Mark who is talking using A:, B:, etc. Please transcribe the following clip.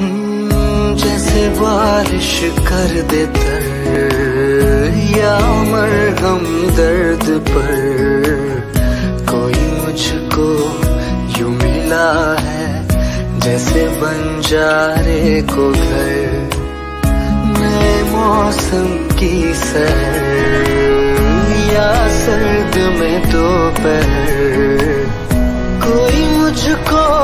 A: हम्म, जैसे बारिश कर दे तर या मरहम दर्द पर। कोई मुझको यू मिला है, जैसे बंजारे को घर। मैं मौसम की सर, या सर्द में दोपहर। कोई मुझको